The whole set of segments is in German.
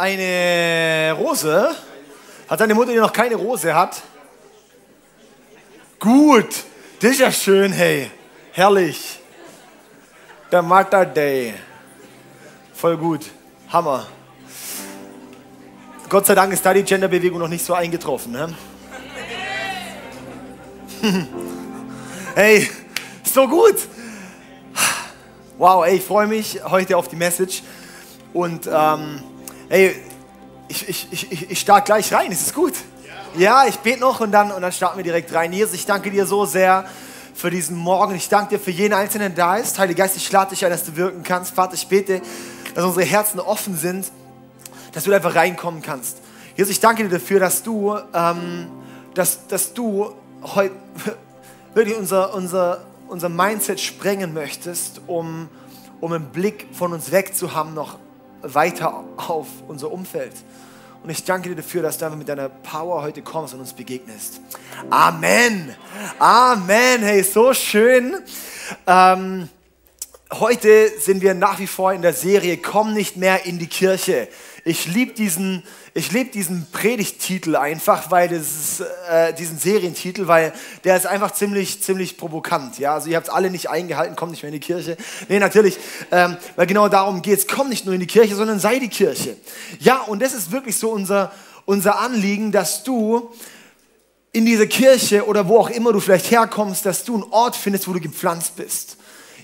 Eine Rose? Hat deine Mutter, die noch keine Rose hat? Gut, das ist ja schön, hey. Herrlich. Der Mother Day. Voll gut. Hammer. Gott sei Dank ist da die Genderbewegung noch nicht so eingetroffen. Ne? hey, so gut. Wow, ey, ich freue mich heute auf die Message. Und ähm, ey, ich, ich, ich, ich starte gleich rein. Ist es gut? Ja, ich bete noch und dann, und dann starten wir direkt rein. Jesus, ich danke dir so sehr für diesen Morgen. Ich danke dir für jeden Einzelnen, der da ist. Heilige Geist, ich lade dich ein, dass du wirken kannst. Vater, ich bete, dass unsere Herzen offen sind, dass du einfach reinkommen kannst. Jesus, ich danke dir dafür, dass du, ähm, dass, dass du heute wirklich unser, unser, unser Mindset sprengen möchtest, um, um einen Blick von uns weg zu haben, noch weiter auf unser Umfeld. Und ich danke dir dafür, dass du einfach mit deiner Power heute kommst und uns begegnest. Amen. Amen. Hey, so schön. Ähm, heute sind wir nach wie vor in der Serie Komm nicht mehr in die Kirche. Ich liebe diesen, ich liebe diesen Predigttitel einfach, weil das ist, äh, diesen Serientitel, weil der ist einfach ziemlich, ziemlich provokant. Ja, also ihr habt es alle nicht eingehalten, kommt nicht mehr in die Kirche. Nee, natürlich, ähm, weil genau darum geht es. Komm nicht nur in die Kirche, sondern sei die Kirche. Ja, und das ist wirklich so unser, unser Anliegen, dass du in diese Kirche oder wo auch immer du vielleicht herkommst, dass du einen Ort findest, wo du gepflanzt bist.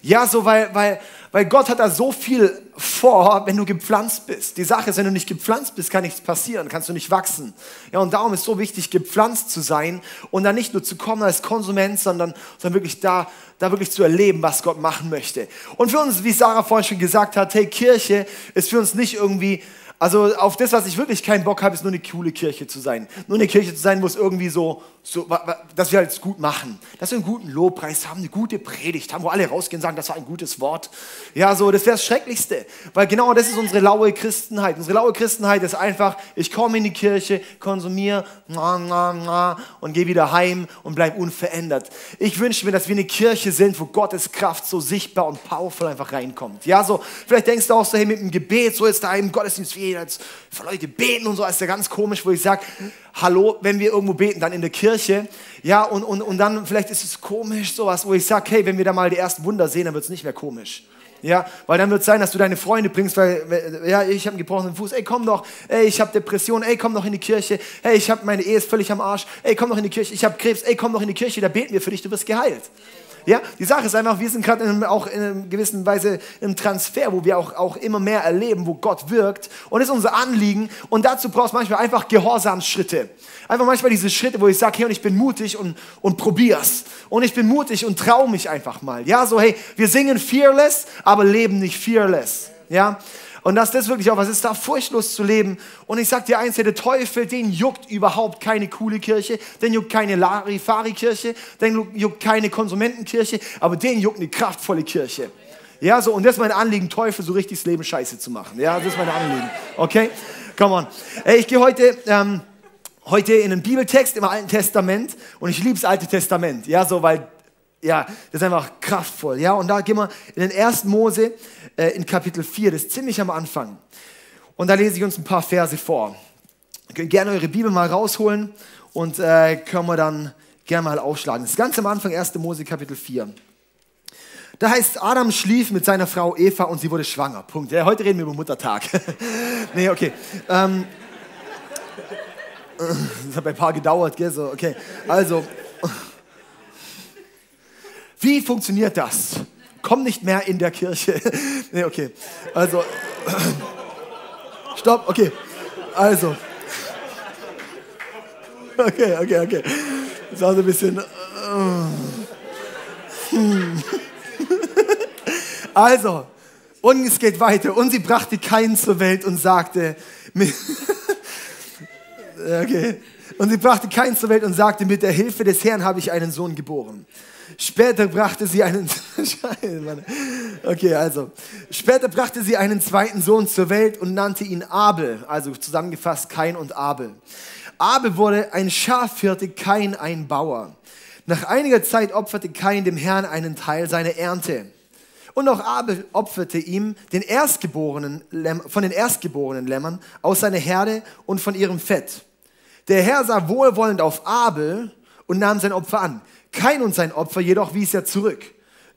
Ja, so weil, weil, weil Gott hat da so viel vor, wenn du gepflanzt bist. Die Sache ist, wenn du nicht gepflanzt bist, kann nichts passieren, kannst du nicht wachsen. Ja, und darum ist so wichtig, gepflanzt zu sein und dann nicht nur zu kommen als Konsument, sondern, sondern wirklich da, da wirklich zu erleben, was Gott machen möchte. Und für uns, wie Sarah vorhin schon gesagt hat, hey, Kirche ist für uns nicht irgendwie also auf das, was ich wirklich keinen Bock habe, ist nur eine coole Kirche zu sein. Nur eine Kirche zu sein, wo es irgendwie so, so dass wir halt gut machen. Dass wir einen guten Lobpreis haben, eine gute Predigt haben, wo alle rausgehen und sagen, das war ein gutes Wort. Ja, so, das wäre das Schrecklichste. Weil genau das ist unsere laue Christenheit. Unsere laue Christenheit ist einfach, ich komme in die Kirche, konsumiere und gehe wieder heim und bleibe unverändert. Ich wünsche mir, dass wir eine Kirche sind, wo Gottes Kraft so sichtbar und powerful einfach reinkommt. Ja, so, vielleicht denkst du auch so, hey, mit dem Gebet, so jetzt da im Gottesdienst, wie jetzt für Leute beten und so, ist ja ganz komisch, wo ich sage, hallo, wenn wir irgendwo beten, dann in der Kirche, ja, und, und, und dann vielleicht ist es komisch, sowas, wo ich sage, hey, wenn wir da mal die ersten Wunder sehen, dann wird es nicht mehr komisch. Ja, weil dann wird es sein, dass du deine Freunde bringst, weil, ja, ich habe einen gebrochenen Fuß, ey, komm doch, ey, ich habe Depression, ey, komm doch in die Kirche, ey, ich habe meine Ehe ist völlig am Arsch, ey, komm doch in die Kirche, ich habe Krebs, ey, komm doch in die Kirche, da beten wir für dich, du wirst geheilt. Ja, die Sache ist einfach, wir sind gerade auch in einer gewissen Weise im Transfer, wo wir auch, auch immer mehr erleben, wo Gott wirkt. Und das ist unser Anliegen. Und dazu brauchst du manchmal einfach Gehorsamsschritte. Einfach manchmal diese Schritte, wo ich sage, hey, und ich bin mutig und, und probier's. Und ich bin mutig und trau mich einfach mal. Ja, so, hey, wir singen fearless, aber leben nicht fearless. Ja, und dass das wirklich auch was ist, da furchtlos zu leben. Und ich sag dir eins, der Teufel, den juckt überhaupt keine coole Kirche, den juckt keine Larifari-Kirche, den juckt keine Konsumentenkirche, aber den juckt eine kraftvolle Kirche. Ja, so, und das ist mein Anliegen, Teufel so richtig das Leben scheiße zu machen. Ja, das ist mein Anliegen. Okay? Come on. Ey, ich gehe heute, ähm, heute in einen Bibeltext im Alten Testament und ich liebe das Alte Testament. Ja, so, weil ja, das ist einfach kraftvoll. Ja, und da gehen wir in den 1. Mose äh, in Kapitel 4, das ist ziemlich am Anfang. Und da lese ich uns ein paar Verse vor. Ihr könnt gerne eure Bibel mal rausholen und äh, können wir dann gerne mal aufschlagen. Das ist ganz am Anfang 1. Mose Kapitel 4. Da heißt, Adam schlief mit seiner Frau Eva und sie wurde schwanger. Punkt. Ja, heute reden wir über Muttertag. nee, okay. Ähm, das hat ein paar gedauert, gell? So, okay. Also, wie funktioniert das? Komm nicht mehr in der Kirche. nee, okay. Also, stopp, okay. Also. Okay, okay, okay. Das war so ein bisschen. Äh. Also, und es geht weiter. Und sie brachte keinen zur Welt und sagte, okay. Und sie brachte keinen zur Welt und sagte, mit der Hilfe des Herrn habe ich einen Sohn geboren. Später brachte sie einen Okay, also später brachte sie einen zweiten Sohn zur Welt und nannte ihn Abel, also zusammengefasst Kain und Abel. Abel wurde ein Schafhirte, Kain ein Bauer. Nach einiger Zeit opferte Kain dem Herrn einen Teil seiner Ernte. Und auch Abel opferte ihm den erstgeborenen von den erstgeborenen Lämmern aus seiner Herde und von ihrem Fett. Der Herr sah wohlwollend auf Abel und nahm sein Opfer an. Kain und sein Opfer jedoch wies er zurück.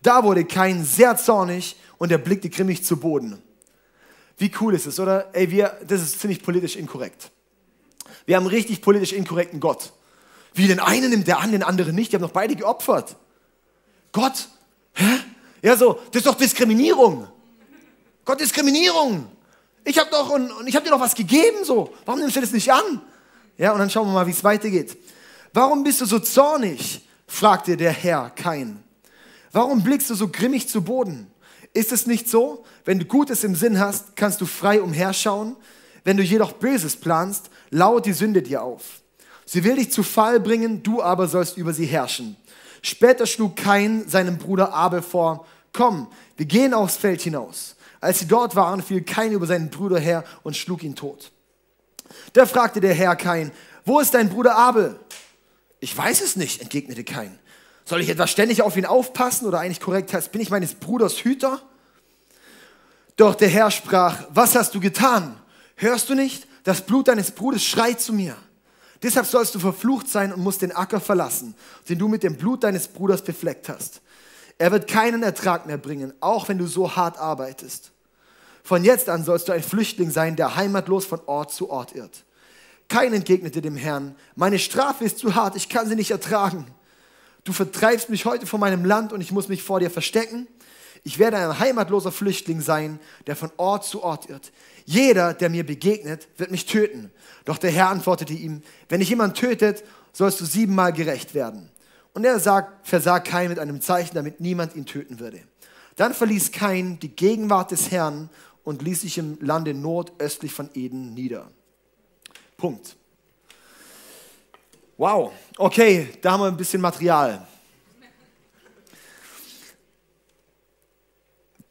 Da wurde Kain sehr zornig und er blickte grimmig zu Boden. Wie cool ist es, oder? Ey, wir, das ist ziemlich politisch inkorrekt. Wir haben einen richtig politisch inkorrekten Gott. Wie den einen nimmt der an, den anderen nicht. Die haben doch beide geopfert. Gott, hä? Ja, so, das ist doch Diskriminierung. Gott, Diskriminierung. Ich habe doch und, und ich habe dir doch was gegeben, so. Warum nimmst du das nicht an? Ja, und dann schauen wir mal, wie es weitergeht. Warum bist du so zornig? fragte der Herr Kain. Warum blickst du so grimmig zu Boden? Ist es nicht so, wenn du Gutes im Sinn hast, kannst du frei umherschauen? Wenn du jedoch Böses planst, lauert die Sünde dir auf. Sie will dich zu Fall bringen, du aber sollst über sie herrschen. Später schlug Kain seinem Bruder Abel vor, komm, wir gehen aufs Feld hinaus. Als sie dort waren, fiel Kain über seinen Bruder her und schlug ihn tot. Da fragte der Herr Kain, wo ist dein Bruder Abel? Ich weiß es nicht, entgegnete Kain. Soll ich etwa ständig auf ihn aufpassen oder eigentlich korrekt heißt, bin ich meines Bruders Hüter? Doch der Herr sprach, was hast du getan? Hörst du nicht? Das Blut deines Bruders schreit zu mir. Deshalb sollst du verflucht sein und musst den Acker verlassen, den du mit dem Blut deines Bruders befleckt hast. Er wird keinen Ertrag mehr bringen, auch wenn du so hart arbeitest. Von jetzt an sollst du ein Flüchtling sein, der heimatlos von Ort zu Ort irrt. Kein entgegnete dem Herrn, meine Strafe ist zu hart, ich kann sie nicht ertragen. Du vertreibst mich heute von meinem Land und ich muss mich vor dir verstecken. Ich werde ein heimatloser Flüchtling sein, der von Ort zu Ort irrt. Jeder, der mir begegnet, wird mich töten. Doch der Herr antwortete ihm, wenn dich jemand tötet, sollst du siebenmal gerecht werden. Und er sagt, versah Kain mit einem Zeichen, damit niemand ihn töten würde. Dann verließ Kain die Gegenwart des Herrn und ließ sich im Lande nordöstlich von Eden nieder. Punkt. Wow, okay, da haben wir ein bisschen Material.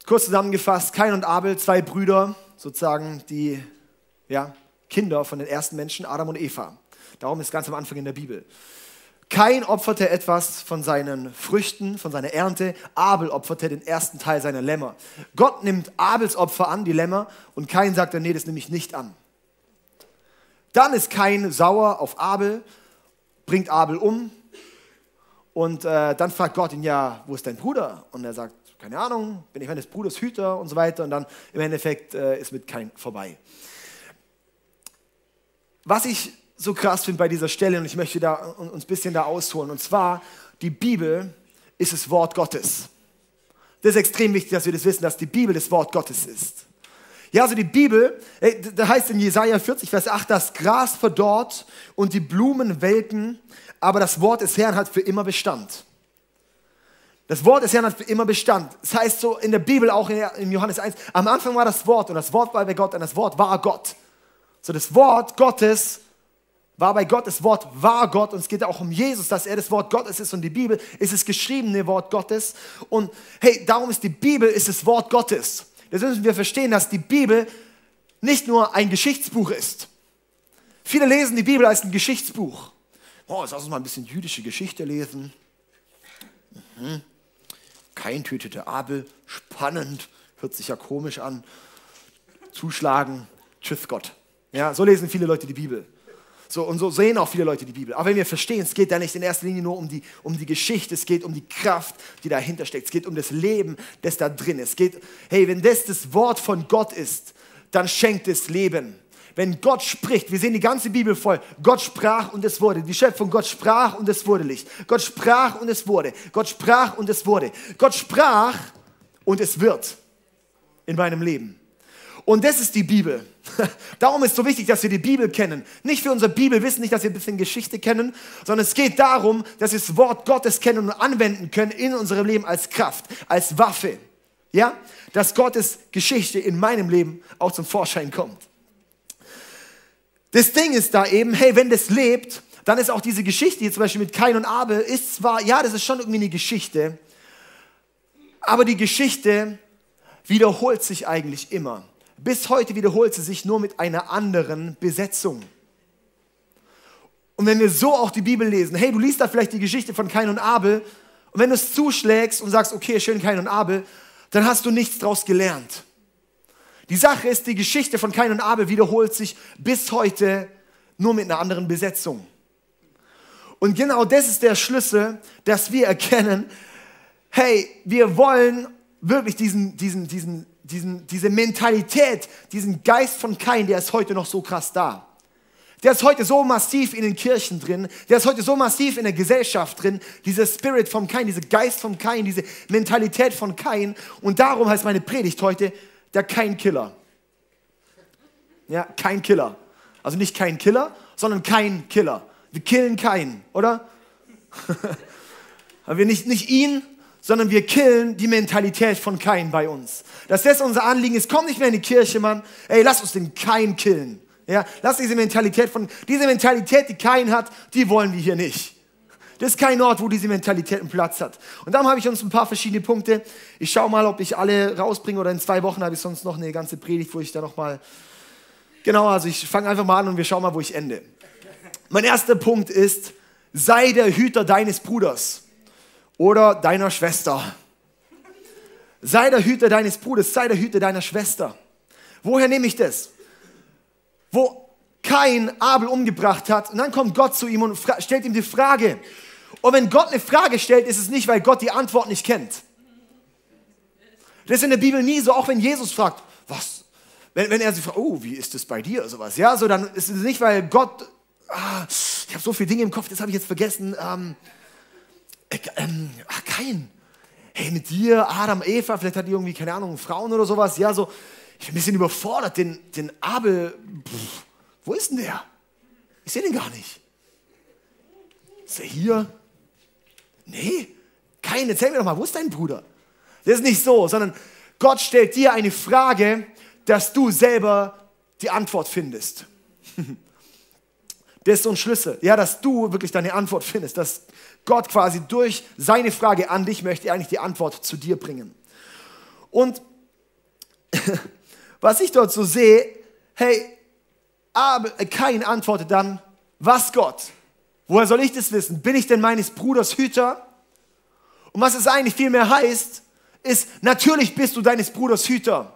Kurz zusammengefasst, Kain und Abel, zwei Brüder, sozusagen die ja, Kinder von den ersten Menschen, Adam und Eva. Darum ist ganz am Anfang in der Bibel. Kain opferte etwas von seinen Früchten, von seiner Ernte. Abel opferte den ersten Teil seiner Lämmer. Gott nimmt Abels Opfer an, die Lämmer, und Kain sagt dann, nee, das nehme ich nicht an. Dann ist Kain sauer auf Abel, bringt Abel um und äh, dann fragt Gott ihn, ja, wo ist dein Bruder? Und er sagt, keine Ahnung, bin ich meines Bruders Hüter und so weiter und dann im Endeffekt äh, ist mit Kain vorbei. Was ich so krass finde bei dieser Stelle und ich möchte da, uns ein bisschen da ausholen und zwar, die Bibel ist das Wort Gottes. Das ist extrem wichtig, dass wir das wissen, dass die Bibel das Wort Gottes ist. Ja, also die Bibel, da heißt in Jesaja 40, Vers 8, das Gras verdorrt und die Blumen welken, aber das Wort des Herrn hat für immer Bestand. Das Wort des Herrn hat für immer Bestand. Das heißt so in der Bibel, auch in Johannes 1, am Anfang war das Wort und das Wort war bei Gott und das Wort war Gott. So das Wort Gottes war bei Gott, das Wort war Gott und es geht auch um Jesus, dass er das Wort Gottes ist und die Bibel ist das geschriebene Wort Gottes und hey, darum ist die Bibel ist das Wort Gottes. Das müssen wir verstehen, dass die Bibel nicht nur ein Geschichtsbuch ist. Viele lesen die Bibel als ein Geschichtsbuch. Oh, lass uns mal ein bisschen jüdische Geschichte lesen. Mhm. Kein tötete Abel, spannend, hört sich ja komisch an. Zuschlagen, tschüss Gott. Ja, so lesen viele Leute die Bibel. So, und so sehen auch viele Leute die Bibel. Aber wenn wir verstehen, es geht da nicht in erster Linie nur um die, um die Geschichte, es geht um die Kraft, die dahinter steckt. Es geht um das Leben, das da drin ist. Es geht, hey, wenn das das Wort von Gott ist, dann schenkt es Leben. Wenn Gott spricht, wir sehen die ganze Bibel voll. Gott sprach und es wurde. Die Schöpfung, Gott sprach und es wurde Licht. Gott sprach und es wurde. Gott sprach und es wurde. Gott sprach und es wird in meinem Leben. Und das ist die Bibel. Darum ist es so wichtig, dass wir die Bibel kennen. Nicht für unser Bibelwissen, nicht, dass wir ein bisschen Geschichte kennen, sondern es geht darum, dass wir das Wort Gottes kennen und anwenden können in unserem Leben als Kraft, als Waffe. Ja? Dass Gottes Geschichte in meinem Leben auch zum Vorschein kommt. Das Ding ist da eben, hey, wenn das lebt, dann ist auch diese Geschichte, hier zum Beispiel mit Kain und Abel, ist zwar, ja, das ist schon irgendwie eine Geschichte, aber die Geschichte wiederholt sich eigentlich immer. Bis heute wiederholt sie sich nur mit einer anderen Besetzung. Und wenn wir so auch die Bibel lesen, hey, du liest da vielleicht die Geschichte von Kain und Abel, und wenn du es zuschlägst und sagst, okay, schön Kain und Abel, dann hast du nichts daraus gelernt. Die Sache ist, die Geschichte von Kain und Abel wiederholt sich bis heute nur mit einer anderen Besetzung. Und genau das ist der Schlüssel, dass wir erkennen, hey, wir wollen wirklich diesen, diesen, diesen, diesen, diese Mentalität, diesen Geist von Kain, der ist heute noch so krass da. Der ist heute so massiv in den Kirchen drin, der ist heute so massiv in der Gesellschaft drin, dieser Spirit vom Kain, dieser Geist vom Kain, diese Mentalität von Kain. Und darum heißt meine Predigt heute der Kain-Killer. Ja, kein Killer. Also nicht kein Killer, sondern kein Killer. Wir killen keinen, oder? Aber wir nicht, nicht ihn, sondern wir killen die Mentalität von Kain bei uns. Dass das unser Anliegen ist, komm nicht mehr in die Kirche, Mann. Ey, lass uns den Kain killen. Ja, lass diese Mentalität von, diese Mentalität, die kein hat, die wollen wir hier nicht. Das ist kein Ort, wo diese Mentalität einen Platz hat. Und dann habe ich uns ein paar verschiedene Punkte. Ich schaue mal, ob ich alle rausbringe oder in zwei Wochen habe ich sonst noch eine ganze Predigt, wo ich da nochmal, genau, also ich fange einfach mal an und wir schauen mal, wo ich ende. Mein erster Punkt ist, sei der Hüter deines Bruders oder deiner Schwester. Sei der Hüter deines Bruders, sei der Hüter deiner Schwester. Woher nehme ich das? wo kein Abel umgebracht hat. Und dann kommt Gott zu ihm und stellt ihm die Frage. Und wenn Gott eine Frage stellt, ist es nicht, weil Gott die Antwort nicht kennt. Das ist in der Bibel nie so, auch wenn Jesus fragt, was? Wenn, wenn er sich fragt, oh, wie ist das bei dir? Sowas. Ja, so dann ist es nicht, weil Gott, ah, ich habe so viele Dinge im Kopf, das habe ich jetzt vergessen. Ähm, äh, ähm, ach, kein. Hey, mit dir, Adam, Eva, vielleicht hat die irgendwie, keine Ahnung, Frauen oder sowas. Ja, so, ich bin ein bisschen überfordert, den, den Abel, pff, wo ist denn der? Ich sehe den gar nicht. Ist er hier? Nee, kein, erzähl mir doch mal, wo ist dein Bruder? Das ist nicht so, sondern Gott stellt dir eine Frage, dass du selber die Antwort findest. Das ist so ein Schlüssel, ja, dass du wirklich deine Antwort findest, dass Gott quasi durch seine Frage an dich möchte eigentlich die Antwort zu dir bringen. Und was ich dort so sehe, hey, aber kein antwortet dann, was Gott? Woher soll ich das wissen? Bin ich denn meines Bruders Hüter? Und was es eigentlich vielmehr heißt, ist, natürlich bist du deines Bruders Hüter.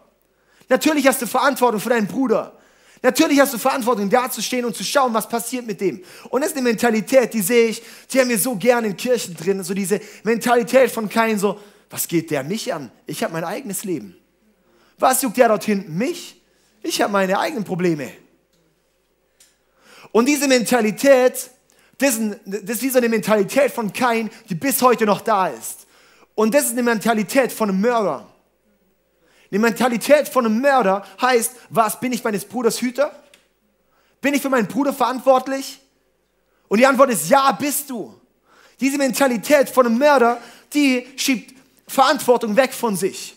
Natürlich hast du Verantwortung für deinen Bruder. Natürlich hast du Verantwortung, da zu stehen und zu schauen, was passiert mit dem. Und das ist eine Mentalität, die sehe ich, die haben wir so gerne in Kirchen drin. So diese Mentalität von keinem so, was geht der mich an? Ich habe mein eigenes Leben. Was juckt der dort hinten? Mich? Ich habe meine eigenen Probleme. Und diese Mentalität, das ist, wie so eine Mentalität von Kain, die bis heute noch da ist. Und das ist eine Mentalität von einem Mörder. Eine Mentalität von einem Mörder heißt, was, bin ich meines Bruders Hüter? Bin ich für meinen Bruder verantwortlich? Und die Antwort ist ja, bist du. Diese Mentalität von einem Mörder, die schiebt Verantwortung weg von sich.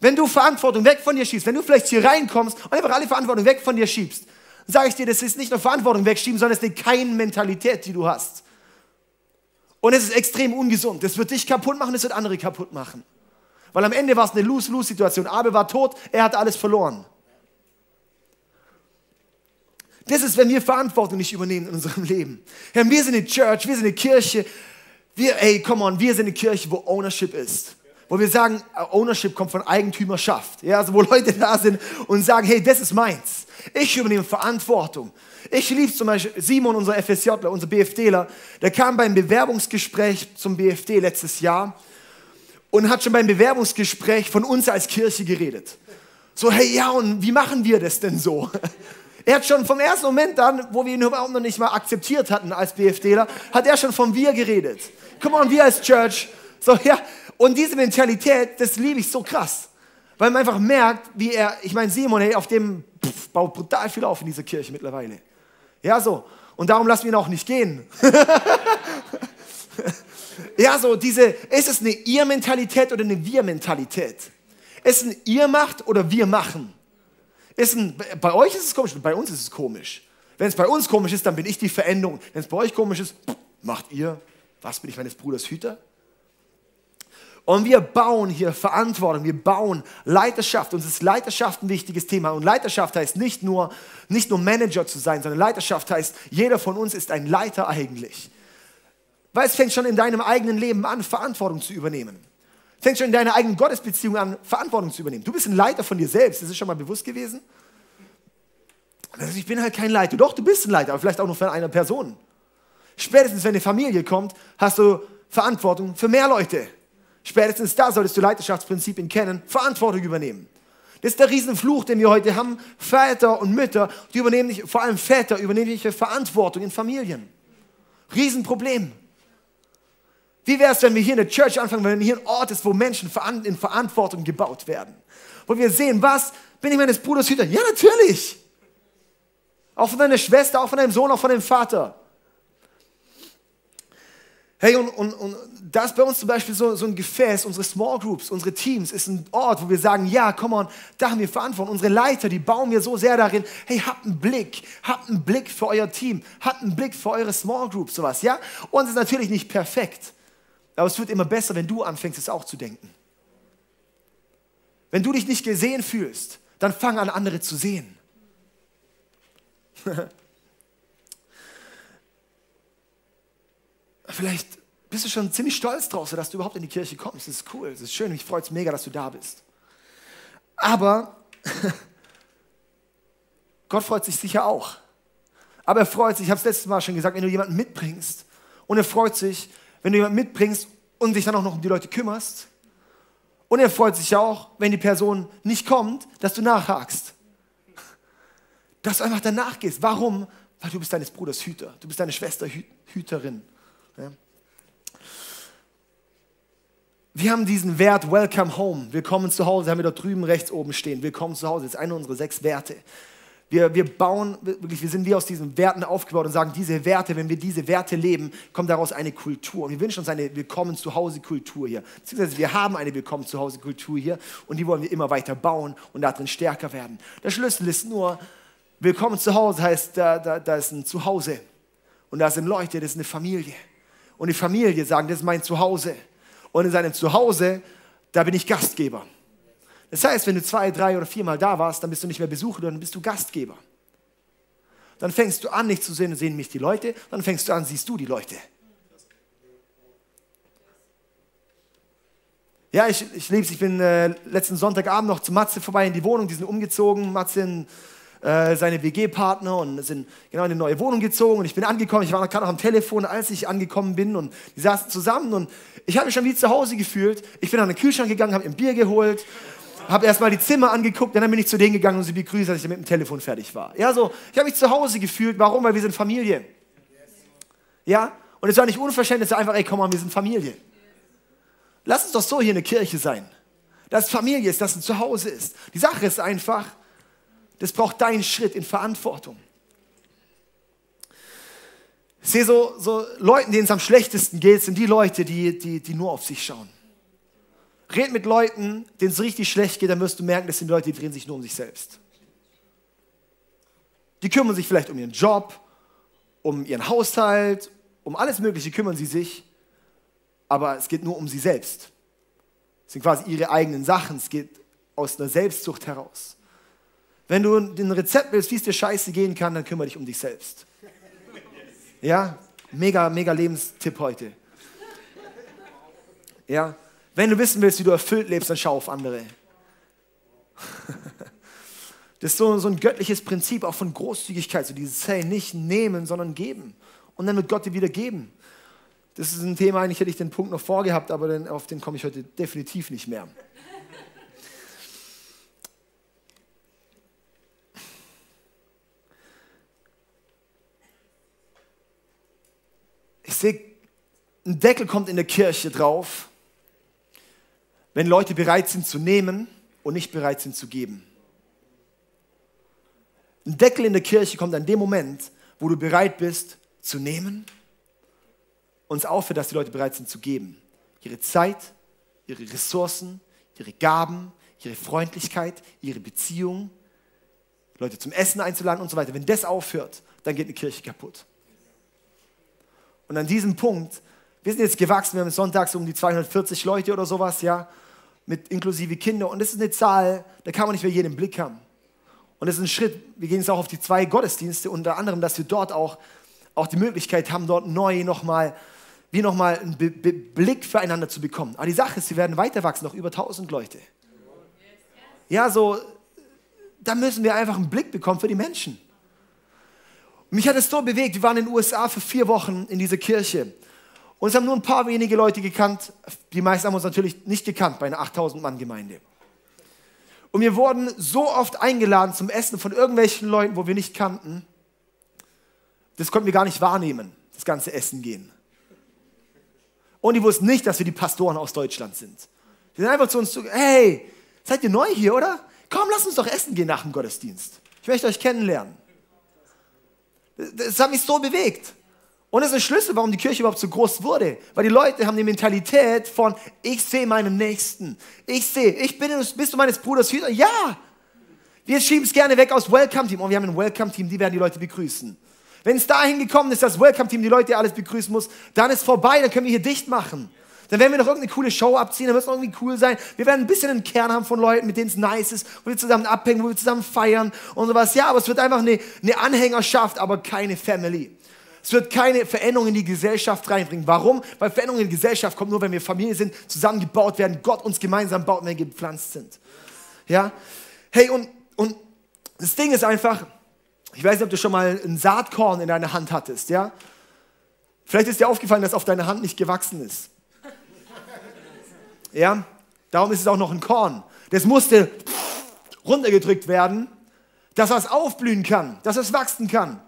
Wenn du Verantwortung weg von dir schiebst, wenn du vielleicht hier reinkommst und einfach alle Verantwortung weg von dir schiebst, sage ich dir, das ist nicht nur Verantwortung wegschieben, sondern es ist keine Mentalität, die du hast. Und es ist extrem ungesund. Das wird dich kaputt machen, das wird andere kaputt machen. Weil am Ende war es eine Lose-Lose-Situation. Abel war tot, er hat alles verloren. Das ist, wenn wir Verantwortung nicht übernehmen in unserem Leben. Wir sind eine Church, wir sind eine Kirche. Wir, ey, come on, wir sind eine Kirche, wo Ownership ist wo wir sagen, Ownership kommt von Eigentümerschaft. Ja, also wo Leute da sind und sagen, hey, das ist meins. Ich übernehme Verantwortung. Ich liebe zum Beispiel Simon, unser FSJler, unser BFDler, der kam beim Bewerbungsgespräch zum BFD letztes Jahr und hat schon beim Bewerbungsgespräch von uns als Kirche geredet. So, hey, ja, und wie machen wir das denn so? Er hat schon vom ersten Moment an, wo wir ihn überhaupt noch nicht mal akzeptiert hatten als BFDler, hat er schon vom Wir geredet. Komm on, wir als Church. So, ja, und diese Mentalität, das liebe ich so krass. Weil man einfach merkt, wie er, ich meine, Simon, hey, auf dem pff, baut brutal viel auf in dieser Kirche mittlerweile. Ja, so. Und darum lassen wir ihn auch nicht gehen. ja, so, diese, ist es eine Ihr-Mentalität oder eine Wir-Mentalität? Ist es ein Ihr macht oder wir machen? Bei euch ist es komisch, bei uns ist es komisch. Wenn es bei uns komisch ist, dann bin ich die Veränderung. Wenn es bei euch komisch ist, macht ihr, was bin ich meines Bruders Hüter? Und wir bauen hier Verantwortung, wir bauen Leiterschaft. Uns ist Leiterschaft ein wichtiges Thema. Und Leiterschaft heißt nicht nur, nicht nur Manager zu sein, sondern Leiterschaft heißt, jeder von uns ist ein Leiter eigentlich. Weil es fängt schon in deinem eigenen Leben an, Verantwortung zu übernehmen. Fängst schon in deiner eigenen Gottesbeziehung an, Verantwortung zu übernehmen. Du bist ein Leiter von dir selbst. Das ist schon mal bewusst gewesen? Ich bin halt kein Leiter. Doch, du bist ein Leiter, aber vielleicht auch nur von einer Person. Spätestens, wenn eine Familie kommt, hast du Verantwortung für mehr Leute. Spätestens da solltest du Leiterschaftsprinzipien kennen, Verantwortung übernehmen. Das ist der Riesenfluch, den wir heute haben. Väter und Mütter, die übernehmen nicht, vor allem Väter übernehmen nicht Verantwortung in Familien. Riesenproblem. Wie wäre es, wenn wir hier in der Church anfangen, wenn hier ein Ort ist, wo Menschen in Verantwortung gebaut werden? Wo wir sehen, was, bin ich meines Bruders Hüter? Ja, natürlich. Auch von deiner Schwester, auch von deinem Sohn, auch von deinem Vater. Hey, und, und, und das bei uns zum Beispiel so, so ein Gefäß, unsere Small Groups, unsere Teams, ist ein Ort, wo wir sagen, ja, komm on, da haben wir Verantwortung. Unsere Leiter, die bauen wir so sehr darin, hey, habt einen Blick, habt einen Blick für euer Team, habt einen Blick für eure Small Groups, sowas, ja? Und es ist natürlich nicht perfekt, aber es wird immer besser, wenn du anfängst, es auch zu denken. Wenn du dich nicht gesehen fühlst, dann fang an, andere zu sehen. Vielleicht bist du schon ziemlich stolz drauf, dass du überhaupt in die Kirche kommst. Das ist cool, das ist schön, mich freut es mega, dass du da bist. Aber Gott freut sich sicher auch. Aber er freut sich, ich habe es letztes Mal schon gesagt, wenn du jemanden mitbringst. Und er freut sich, wenn du jemanden mitbringst und dich dann auch noch um die Leute kümmerst. Und er freut sich auch, wenn die Person nicht kommt, dass du nachhakst. Dass du einfach danach gehst. Warum? Weil du bist deines Bruders Hüter. Du bist deine Schwester Hüterin. Ja. Wir haben diesen Wert Welcome Home. Willkommen zu Hause, haben wir dort drüben rechts oben stehen. Willkommen zu Hause, das ist einer unserer sechs Werte. Wir, wir bauen, wirklich, wir sind wie aus diesen Werten aufgebaut und sagen, diese Werte, wenn wir diese Werte leben, kommt daraus eine Kultur. Und wir wünschen uns eine Willkommen zu Hause Kultur hier. Beziehungsweise wir haben eine Willkommen zu Hause Kultur hier und die wollen wir immer weiter bauen und darin stärker werden. Der Schlüssel ist nur, Willkommen zu Hause heißt, da, da, da ist ein Zuhause. Und da sind Leute, das ist eine Familie und die Familie sagen, das ist mein Zuhause. Und in seinem Zuhause, da bin ich Gastgeber. Das heißt, wenn du zwei, drei oder viermal da warst, dann bist du nicht mehr Besucher, dann bist du Gastgeber. Dann fängst du an, nicht zu sehen, sehen mich die Leute, dann fängst du an, siehst du die Leute. Ja, ich, ich liebe es. Ich bin äh, letzten Sonntagabend noch zu Matze vorbei in die Wohnung, die sind umgezogen. Matze in äh, seine WG-Partner und sind genau in eine neue Wohnung gezogen und ich bin angekommen, ich war gerade noch am Telefon, als ich angekommen bin und die saßen zusammen und ich habe mich schon wie zu Hause gefühlt. Ich bin an den Kühlschrank gegangen, habe ein Bier geholt, habe erstmal die Zimmer angeguckt, dann bin ich zu denen gegangen und sie begrüßt, als ich mit dem Telefon fertig war. Ja, so, ich habe mich zu Hause gefühlt. Warum? Weil wir sind Familie. Ja? Und es war nicht Unverständnis, einfach, ey, komm mal, wir sind Familie. Lass uns doch so hier in der Kirche sein. Dass Familie ist, dass ein Zuhause ist. Die Sache ist einfach, das braucht deinen Schritt in Verantwortung. Ich sehe so, so Leuten, denen es am schlechtesten geht, sind die Leute, die, die, die nur auf sich schauen. Red mit Leuten, denen es richtig schlecht geht, dann wirst du merken, das sind Leute, die drehen sich nur um sich selbst. Die kümmern sich vielleicht um ihren Job, um ihren Haushalt, um alles Mögliche kümmern sie sich, aber es geht nur um sie selbst. Es sind quasi ihre eigenen Sachen, es geht aus einer Selbstsucht heraus. Wenn du ein Rezept willst, wie es dir scheiße gehen kann, dann kümmere dich um dich selbst. Ja, mega, mega Lebenstipp heute. Ja, wenn du wissen willst, wie du erfüllt lebst, dann schau auf andere. Das ist so, so ein göttliches Prinzip auch von Großzügigkeit, so dieses, hey, nicht nehmen, sondern geben. Und dann wird Gott dir wieder geben. Das ist ein Thema, eigentlich hätte ich den Punkt noch vorgehabt, aber auf den komme ich heute definitiv nicht mehr. Ich sehe, ein Deckel kommt in der Kirche drauf, wenn Leute bereit sind zu nehmen und nicht bereit sind zu geben. Ein Deckel in der Kirche kommt an dem Moment, wo du bereit bist zu nehmen und es aufhört, dass die Leute bereit sind zu geben. Ihre Zeit, ihre Ressourcen, ihre Gaben, ihre Freundlichkeit, ihre Beziehung, Leute zum Essen einzuladen und so weiter. Wenn das aufhört, dann geht eine Kirche kaputt. Und an diesem Punkt, wir sind jetzt gewachsen, wir haben sonntags um die 240 Leute oder sowas, ja, mit inklusive Kinder. Und das ist eine Zahl, da kann man nicht mehr jeden Blick haben. Und das ist ein Schritt, wir gehen jetzt auch auf die zwei Gottesdienste, unter anderem, dass wir dort auch, auch die Möglichkeit haben, dort neu nochmal wie nochmal einen Be Be Blick füreinander zu bekommen. Aber die Sache ist, sie werden weiter wachsen, noch über 1000 Leute. Ja, so, da müssen wir einfach einen Blick bekommen für die Menschen. Mich hat es so bewegt, wir waren in den USA für vier Wochen in dieser Kirche. Und es haben nur ein paar wenige Leute gekannt. Die meisten haben uns natürlich nicht gekannt bei einer 8000 Mann Gemeinde. Und wir wurden so oft eingeladen zum Essen von irgendwelchen Leuten, wo wir nicht kannten. Das konnten wir gar nicht wahrnehmen, das ganze Essen gehen. Und die wussten nicht, dass wir die Pastoren aus Deutschland sind. Die sind einfach zu uns zu, hey, seid ihr neu hier, oder? Komm, lass uns doch essen gehen nach dem Gottesdienst. Ich möchte euch kennenlernen. Das hat mich so bewegt. Und das ist ein Schlüssel, warum die Kirche überhaupt so groß wurde. Weil die Leute haben die Mentalität von, ich sehe meinen Nächsten. Ich sehe, ich bin, bist du meines Bruders Hüter? Ja. Wir schieben es gerne weg aus Welcome-Team. Und wir haben ein Welcome-Team, die werden die Leute begrüßen. Wenn es dahin gekommen ist, dass Welcome-Team die Leute alles begrüßen muss, dann ist vorbei, dann können wir hier dicht machen. Dann werden wir noch irgendeine coole Show abziehen, dann wird es irgendwie cool sein. Wir werden ein bisschen einen Kern haben von Leuten, mit denen es nice ist, wo wir zusammen abhängen, wo wir zusammen feiern und sowas. Ja, aber es wird einfach eine, eine Anhängerschaft, aber keine Family. Es wird keine Veränderung in die Gesellschaft reinbringen. Warum? Weil Veränderung in die Gesellschaft kommt nur, wenn wir Familie sind, zusammengebaut werden, Gott uns gemeinsam baut, wenn wir gepflanzt sind. Ja? Hey, und, und das Ding ist einfach, ich weiß nicht, ob du schon mal ein Saatkorn in deiner Hand hattest, ja? Vielleicht ist dir aufgefallen, dass auf deiner Hand nicht gewachsen ist. Ja? Darum ist es auch noch ein Korn. Das musste runtergedrückt werden, dass es aufblühen kann, dass es wachsen kann.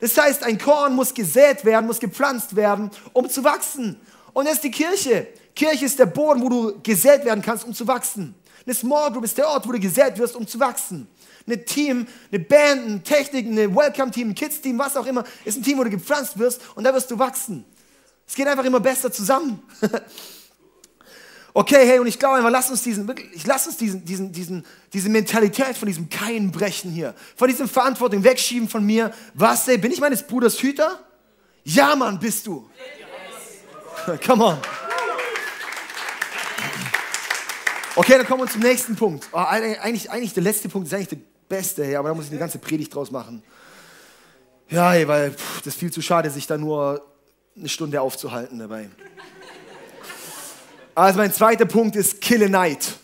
Das heißt, ein Korn muss gesät werden, muss gepflanzt werden, um zu wachsen. Und das ist die Kirche. Kirche ist der Boden, wo du gesät werden kannst, um zu wachsen. Eine Small Group ist der Ort, wo du gesät wirst, um zu wachsen. Ein Team, eine Band, ein Technik, ein Welcome-Team, ein Kids-Team, was auch immer, ist ein Team, wo du gepflanzt wirst und da wirst du wachsen. Es geht einfach immer besser zusammen. Okay, hey, und ich glaube einfach, lass uns diesen, wirklich, lass uns diesen, diesen, diesen, diese Mentalität von diesem Kein brechen hier, von diesem Verantwortung wegschieben von mir. Was, ey, bin ich meines Bruders Hüter? Ja, Mann, bist du. Come on. Okay, dann kommen wir zum nächsten Punkt. Oh, eigentlich, eigentlich der letzte Punkt ist eigentlich der beste, hey, aber da muss ich eine ganze Predigt draus machen. Ja, hey, weil pff, das ist viel zu schade, sich da nur eine Stunde aufzuhalten dabei. Also mein zweiter Punkt ist Kille Night.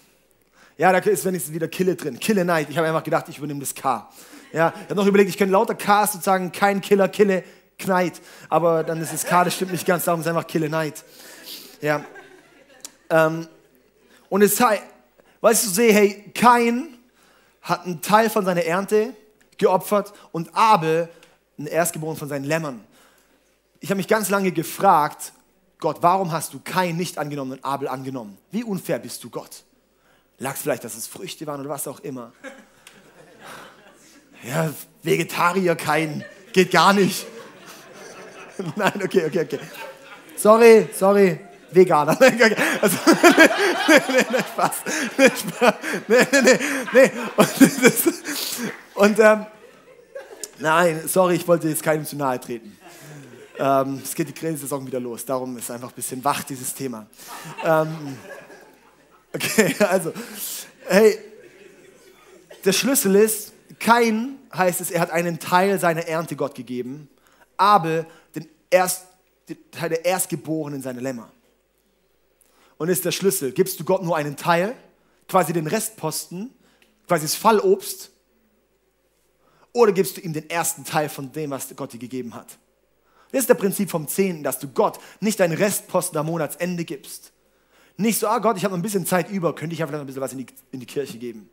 Ja, da ist wenigstens wieder Kille drin. Kille Night. Ich habe einfach gedacht, ich übernehme das K. Ja, ich habe noch überlegt, ich könnte lauter Ks sozusagen, kein Killer, Kille, Knight. Aber dann ist das K, das stimmt nicht ganz, darum ist es einfach Kille Night. Ja. Ähm, und es heißt, weißt du, sehe, hey, Kain hat einen Teil von seiner Ernte geopfert und Abel ein Erstgeboren von seinen Lämmern. Ich habe mich ganz lange gefragt, Gott, warum hast du Kain nicht angenommen und Abel angenommen? Wie unfair bist du Gott? Lag es vielleicht, dass es Früchte waren oder was auch immer? Ja, Vegetarier Kain, geht gar nicht. Nein, okay, okay, okay. Sorry, sorry, Veganer. Also, nee, nee, nee, Spaß. Nee, Spaß. Nee, nee, nee. Und, das, und ähm, nein, sorry, ich wollte jetzt keinem zu nahe treten. Ähm, es geht die Grillsaison wieder los, darum ist einfach ein bisschen wach dieses Thema. Ähm, okay, also, hey, der Schlüssel ist, kein heißt es, er hat einen Teil seiner Ernte Gott gegeben, Abel den, Erst, den Teil der Erstgeborenen seiner Lämmer. Und ist der Schlüssel, gibst du Gott nur einen Teil, quasi den Restposten, quasi das Fallobst, oder gibst du ihm den ersten Teil von dem, was Gott dir gegeben hat? Das ist das Prinzip vom Zehnten, dass du Gott nicht deinen Restposten am Monatsende gibst. Nicht so, ah Gott, ich habe noch ein bisschen Zeit über, könnte ich einfach noch ein bisschen was in die, in die Kirche geben.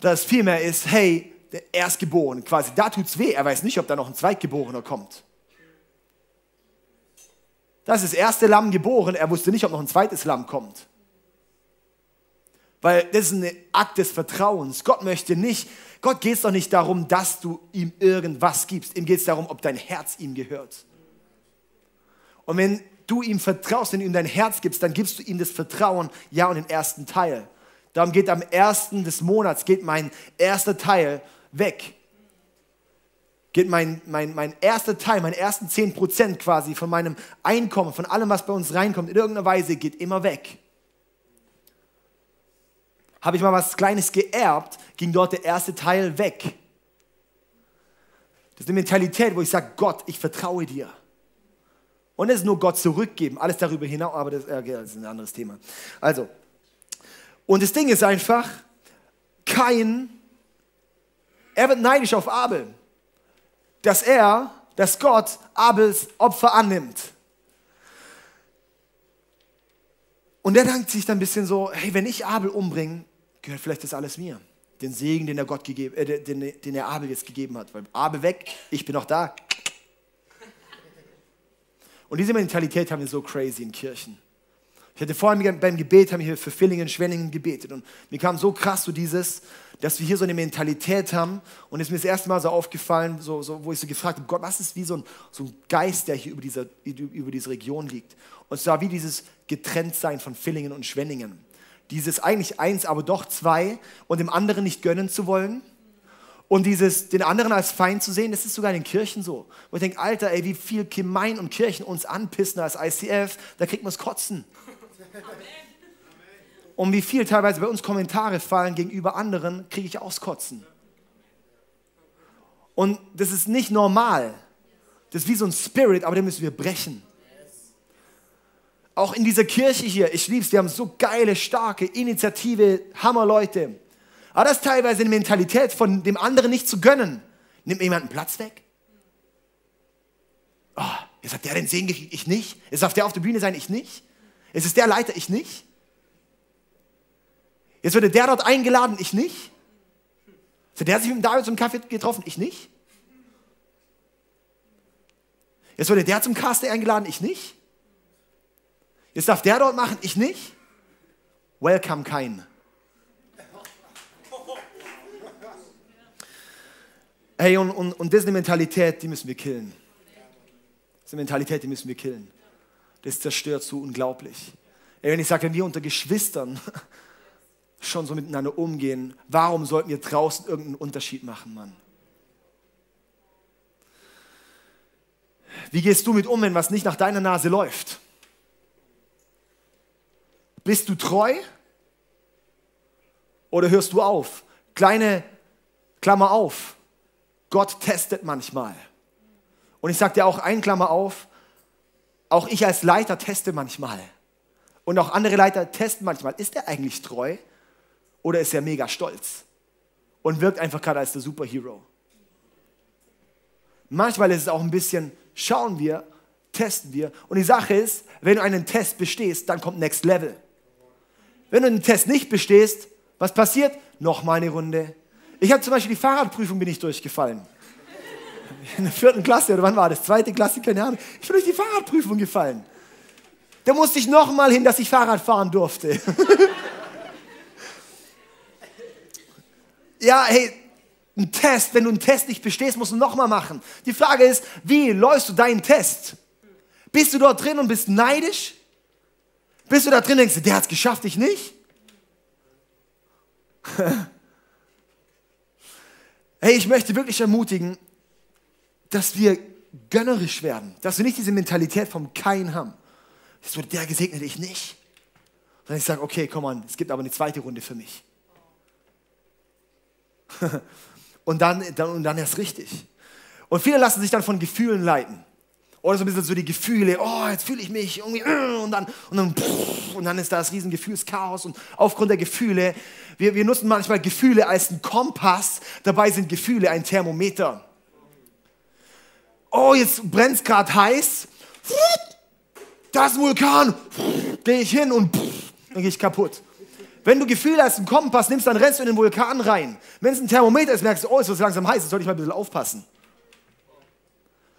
Das vielmehr ist, hey, der Erstgeborene, quasi, da tut's weh. Er weiß nicht, ob da noch ein Zweitgeborener kommt. Da ist das erste Lamm geboren, er wusste nicht, ob noch ein zweites Lamm kommt. Weil das ist ein Akt des Vertrauens. Gott möchte nicht, Gott geht es doch nicht darum, dass du ihm irgendwas gibst. Ihm geht es darum, ob dein Herz ihm gehört. Und wenn du ihm vertraust, wenn du ihm dein Herz gibst, dann gibst du ihm das Vertrauen, ja, und den ersten Teil. Darum geht am ersten des Monats, geht mein erster Teil weg. Geht mein, mein, mein erster Teil, meine ersten 10% quasi von meinem Einkommen, von allem, was bei uns reinkommt, in irgendeiner Weise geht immer weg habe ich mal was Kleines geerbt, ging dort der erste Teil weg. Das ist eine Mentalität, wo ich sage, Gott, ich vertraue dir. Und es ist nur Gott zurückgeben. Alles darüber hinaus, aber das, okay, das ist ein anderes Thema. Also, und das Ding ist einfach, kein, er wird neidisch auf Abel, dass er, dass Gott Abels Opfer annimmt. Und er denkt sich dann ein bisschen so, hey, wenn ich Abel umbringe, gehört vielleicht das alles mir. Den Segen, den er, Gott gegeben, äh, den, den er Abel jetzt gegeben hat. Weil Abel weg, ich bin noch da. Und diese Mentalität haben wir so crazy in Kirchen. Ich hatte vorhin beim Gebet, haben wir für Villingen, Schwenningen gebetet. Und mir kam so krass so dieses, dass wir hier so eine Mentalität haben. Und es ist mir das erste Mal so aufgefallen, so, so, wo ich so gefragt habe, Gott, was ist wie so ein, so ein Geist, der hier über dieser, über diese Region liegt? Und zwar wie dieses Getrenntsein von Villingen und Schwenningen. Dieses eigentlich eins, aber doch zwei und dem anderen nicht gönnen zu wollen und dieses, den anderen als Feind zu sehen, das ist sogar in den Kirchen so. Wo ich denke, Alter, ey, wie viel Gemein und Kirchen uns anpissen als ICF, da kriegt man es kotzen. Und wie viel teilweise bei uns Kommentare fallen gegenüber anderen, kriege ich auskotzen. Und das ist nicht normal. Das ist wie so ein Spirit, aber den müssen wir brechen. Auch in dieser Kirche hier, ich liebe es, wir haben so geile, starke Initiative, Hammerleute. Aber das ist teilweise eine Mentalität von dem anderen nicht zu gönnen. Nimmt mir jemand Platz weg? Oh, jetzt hat der den Segen gekriegt, ich nicht. Jetzt darf der auf der Bühne sein, ich nicht. Jetzt ist der Leiter, ich nicht. Jetzt wurde der dort eingeladen, ich nicht. Hat der sich mit David zum Kaffee getroffen, ich nicht. Jetzt wurde der zum Casting eingeladen, ich nicht. Jetzt darf der dort machen, ich nicht. Welcome kein. Hey, und, und, und das ist eine Mentalität, die müssen wir killen. Das ist eine Mentalität, die müssen wir killen. Das zerstört so unglaublich. Ey, wenn ich sage, wenn wir unter Geschwistern schon so miteinander umgehen, warum sollten wir draußen irgendeinen Unterschied machen, Mann? Wie gehst du mit um, wenn was nicht nach deiner Nase läuft? Bist du treu oder hörst du auf? Kleine Klammer auf. Gott testet manchmal. Und ich sage dir auch ein Klammer auf, auch ich als Leiter teste manchmal. Und auch andere Leiter testen manchmal. Ist er eigentlich treu oder ist er mega stolz und wirkt einfach gerade als der Superhero? Manchmal ist es auch ein bisschen, schauen wir, testen wir. Und die Sache ist, wenn du einen Test bestehst, dann kommt Next Level. Wenn du einen Test nicht bestehst, was passiert? Nochmal eine Runde, ich habe zum Beispiel die Fahrradprüfung bin ich durchgefallen. In der vierten Klasse, oder wann war das? Zweite Klasse, keine Ahnung. Ich bin durch die Fahrradprüfung gefallen. Da musste ich nochmal hin, dass ich Fahrrad fahren durfte. ja, hey, ein Test, wenn du einen Test nicht bestehst, musst du nochmal machen. Die Frage ist, wie läufst du deinen Test? Bist du dort drin und bist neidisch? Bist du da drin und denkst, der hat es geschafft, ich nicht? Hey, ich möchte wirklich ermutigen, dass wir gönnerisch werden, dass wir nicht diese Mentalität vom Kein haben. Es wurde der gesegnet, ich nicht. Sondern ich sage, okay, komm an, es gibt aber eine zweite Runde für mich. und, dann, dann, und dann erst richtig. Und viele lassen sich dann von Gefühlen leiten. Oder so ein bisschen so die Gefühle, oh, jetzt fühle ich mich irgendwie, äh, und dann, und dann, und dann ist da das riesen Gefühlschaos. Und aufgrund der Gefühle, wir, wir nutzen manchmal Gefühle als einen Kompass, dabei sind Gefühle ein Thermometer. Oh, jetzt brennt es gerade heiß. Da ist ein Vulkan. Gehe ich hin und dann gehe ich kaputt. Wenn du Gefühle als einen Kompass nimmst, dann rennst du in den Vulkan rein. Wenn es ein Thermometer ist, merkst du, oh, es wird langsam heiß, jetzt sollte ich mal ein bisschen aufpassen.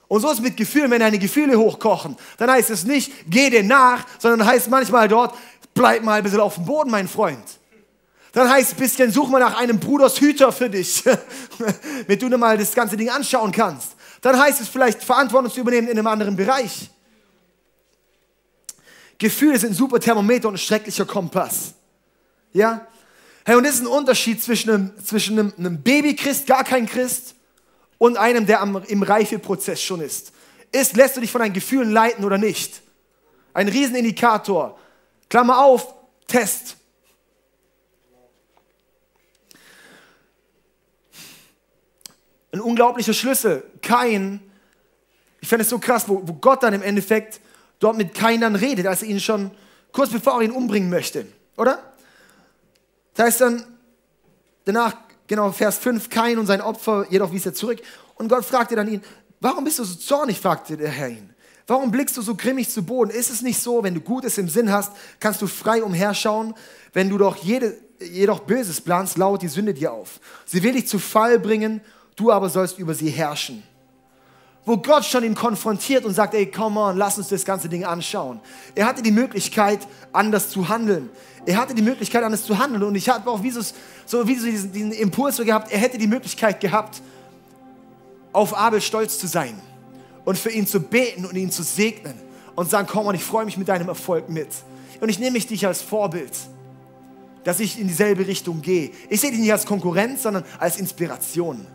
Und so ist es mit Gefühlen, wenn deine Gefühle hochkochen, dann heißt es nicht, geh dir nach, sondern heißt manchmal dort, bleib mal ein bisschen auf dem Boden, mein Freund. Dann heißt es ein bisschen, such mal nach einem Bruders Hüter für dich, damit du dir mal das ganze Ding anschauen kannst. Dann heißt es vielleicht, Verantwortung zu übernehmen in einem anderen Bereich. Gefühle sind super Thermometer und ein schrecklicher Kompass. Ja? Hey, und das ist ein Unterschied zwischen einem, zwischen einem, einem Baby-Christ, gar kein Christ, und einem, der am, im Reifeprozess schon ist. Ist, lässt du dich von deinen Gefühlen leiten oder nicht? Ein Riesenindikator. Klammer auf, Test. Ein unglaublicher Schlüssel. Kein, ich fände es so krass, wo, wo Gott dann im Endeffekt dort mit Kain dann redet, als er ihn schon kurz bevor er ihn umbringen möchte, oder? Das heißt dann, danach, genau, Vers 5, Kain und sein Opfer, jedoch wies er zurück. Und Gott fragte dann ihn, warum bist du so zornig, fragte der Herr ihn. Warum blickst du so grimmig zu Boden? Ist es nicht so, wenn du Gutes im Sinn hast, kannst du frei umherschauen? Wenn du doch jede, jedoch Böses planst, lauert die Sünde dir auf. Sie will dich zu Fall bringen, du aber sollst über sie herrschen. Wo Gott schon ihn konfrontiert und sagt, ey, come on, lass uns das ganze Ding anschauen. Er hatte die Möglichkeit, anders zu handeln. Er hatte die Möglichkeit, anders zu handeln. Und ich habe auch wie so, so, wie so diesen, diesen Impuls so gehabt, er hätte die Möglichkeit gehabt, auf Abel stolz zu sein und für ihn zu beten und ihn zu segnen und sagen, komm on, ich freue mich mit deinem Erfolg mit. Und ich nehme mich dich als Vorbild dass ich in dieselbe Richtung gehe. Ich sehe dich nicht als Konkurrenz, sondern als Inspiration.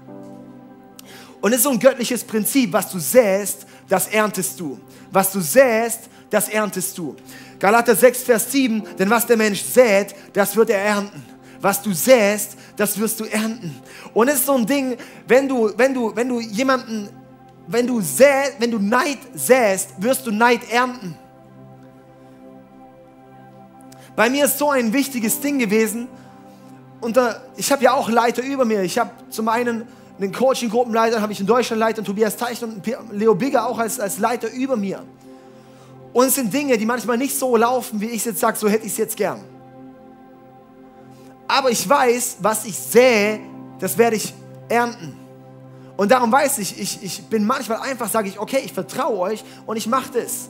Und es ist so ein göttliches Prinzip, was du säst, das erntest du. Was du säst, das erntest du. Galater 6, Vers 7, denn was der Mensch sät, das wird er ernten. Was du säst, das wirst du ernten. Und es ist so ein Ding, wenn du, wenn du, wenn du jemanden, wenn du säst, wenn du Neid säst, wirst du Neid ernten. Bei mir ist so ein wichtiges Ding gewesen. Und da, ich habe ja auch Leiter über mir. Ich habe zum einen einen Coaching-Gruppenleiter, habe ich in Deutschland Leiter, Tobias Teichner und Leo Bigger auch als, als Leiter über mir. Und es sind Dinge, die manchmal nicht so laufen, wie ich es jetzt sage, so hätte ich es jetzt gern. Aber ich weiß, was ich sähe, das werde ich ernten. Und darum weiß ich, ich, ich bin manchmal einfach, sage ich, okay, ich vertraue euch und ich mache das.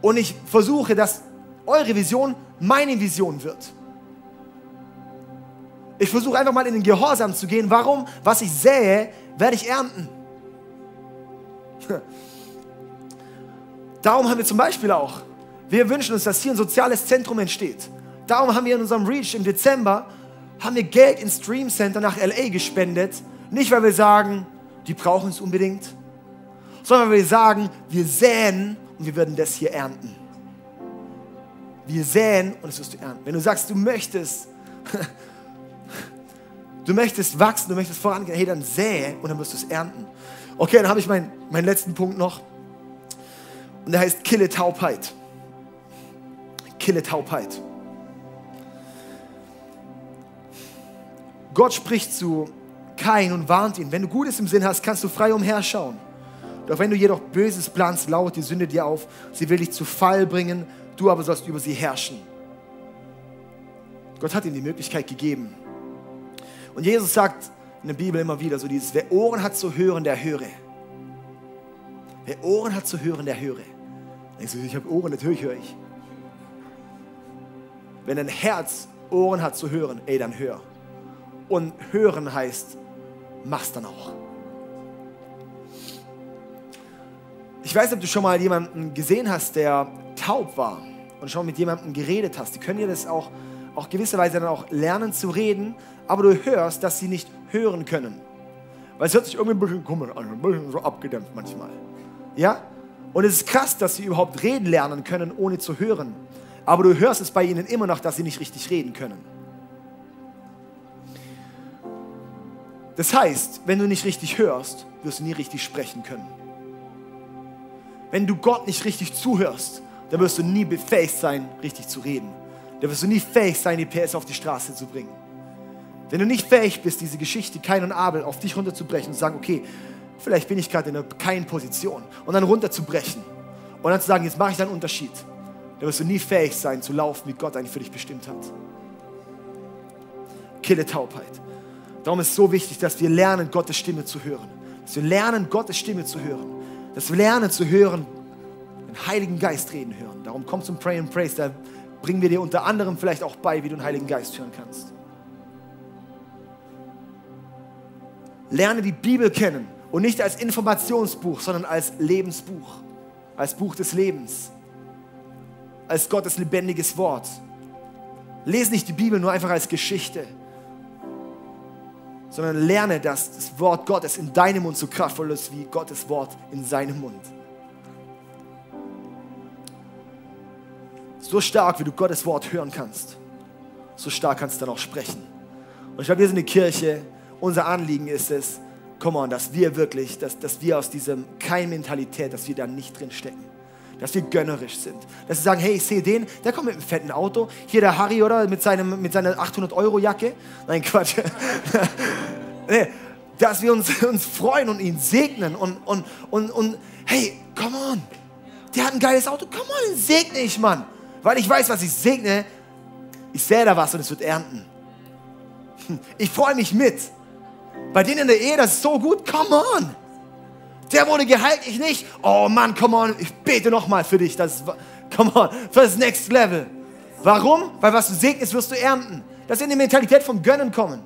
Und ich versuche, das eure Vision meine Vision wird. Ich versuche einfach mal in den Gehorsam zu gehen. Warum? Was ich sähe, werde ich ernten. Darum haben wir zum Beispiel auch, wir wünschen uns, dass hier ein soziales Zentrum entsteht. Darum haben wir in unserem Reach im Dezember haben wir Geld ins Stream Center nach LA gespendet. Nicht, weil wir sagen, die brauchen es unbedingt, sondern weil wir sagen, wir säen und wir werden das hier ernten. Wir säen und es wirst du ernten. Wenn du sagst, du möchtest, du möchtest wachsen, du möchtest vorangehen, hey, dann säe und dann wirst du es ernten. Okay, dann habe ich meinen, meinen letzten Punkt noch. Und der heißt Kille Taubheit. Kille Taubheit. Gott spricht zu Kain und warnt ihn. Wenn du Gutes im Sinn hast, kannst du frei umherschauen. Doch wenn du jedoch Böses planst, lauert die Sünde dir auf. Sie will dich zu Fall bringen du aber sollst über sie herrschen. Gott hat ihm die Möglichkeit gegeben. Und Jesus sagt in der Bibel immer wieder so dieses, wer Ohren hat zu hören, der höre. Wer Ohren hat zu hören, der höre. Denkst du, ich habe Ohren, natürlich höre ich. Wenn ein Herz Ohren hat zu hören, ey, dann hör. Und hören heißt, mach's dann auch. Ich weiß nicht, ob du schon mal jemanden gesehen hast, der taub war und schon mit jemandem geredet hast, die können dir das auch, auch gewisserweise dann auch lernen zu reden, aber du hörst, dass sie nicht hören können. Weil es hört sich irgendwie ein bisschen komisch an, ein bisschen so abgedämpft manchmal. Ja? Und es ist krass, dass sie überhaupt reden lernen können, ohne zu hören. Aber du hörst es bei ihnen immer noch, dass sie nicht richtig reden können. Das heißt, wenn du nicht richtig hörst, wirst du nie richtig sprechen können. Wenn du Gott nicht richtig zuhörst, dann wirst du nie befähigt sein, richtig zu reden. Da wirst du nie fähig sein, die PS auf die Straße zu bringen. Wenn du nicht fähig bist, diese Geschichte Kain und Abel auf dich runterzubrechen und zu sagen, okay, vielleicht bin ich gerade in einer Kain-Position und dann runterzubrechen und dann zu sagen, jetzt mache ich einen Unterschied, dann wirst du nie fähig sein, zu laufen, wie Gott eigentlich für dich bestimmt hat. Kille Taubheit. Darum ist es so wichtig, dass wir lernen, Gottes Stimme zu hören. Dass wir lernen, Gottes Stimme zu hören. Dass wir lernen zu hören, den Heiligen Geist reden hören. Darum komm zum Pray and Praise. Da bringen wir dir unter anderem vielleicht auch bei, wie du den Heiligen Geist hören kannst. Lerne die Bibel kennen und nicht als Informationsbuch, sondern als Lebensbuch, als Buch des Lebens, als Gottes lebendiges Wort. Lese nicht die Bibel nur einfach als Geschichte, sondern lerne, dass das Wort Gottes in deinem Mund so kraftvoll ist wie Gottes Wort in seinem Mund. So stark, wie du Gottes Wort hören kannst, so stark kannst du dann auch sprechen. Und ich glaube, wir sind eine Kirche, unser Anliegen ist es, come on, dass wir wirklich, dass, dass wir aus diesem Kein-Mentalität, dass wir da nicht drin stecken. dass wir gönnerisch sind. Dass sie sagen, hey, ich sehe den, der kommt mit einem fetten Auto. Hier der Harry, oder? Mit, seinem, mit seiner 800-Euro-Jacke. Nein, Quatsch. nee, dass wir uns, uns freuen und ihn segnen und, und, und, und hey, come on. Der hat ein geiles Auto. Come on, segne ich, Mann. Weil ich weiß, was ich segne. Ich sähe da was und es wird ernten. Ich freue mich mit. Bei denen in der Ehe, das ist so gut. Come on. Der wurde geheilt, ich nicht. Oh Mann, come on, ich bete nochmal für dich. Das, come on, für das Next Level. Warum? Weil was du segnest, wirst du ernten. Das ist in die Mentalität vom Gönnen kommen.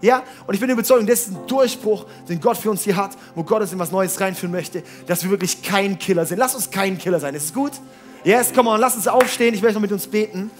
Ja? Und ich bin überzeugt, das ist ein Durchbruch, den Gott für uns hier hat, wo Gott uns in was Neues reinführen möchte, dass wir wirklich kein Killer sind. Lass uns kein Killer sein. Ist es gut? Yes, come on, lass uns aufstehen. Ich möchte noch mit uns beten.